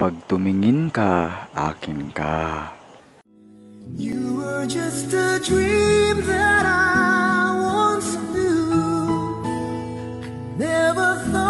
Pag tumingin ka, akin ka. You were just a dream that I once knew. I never thought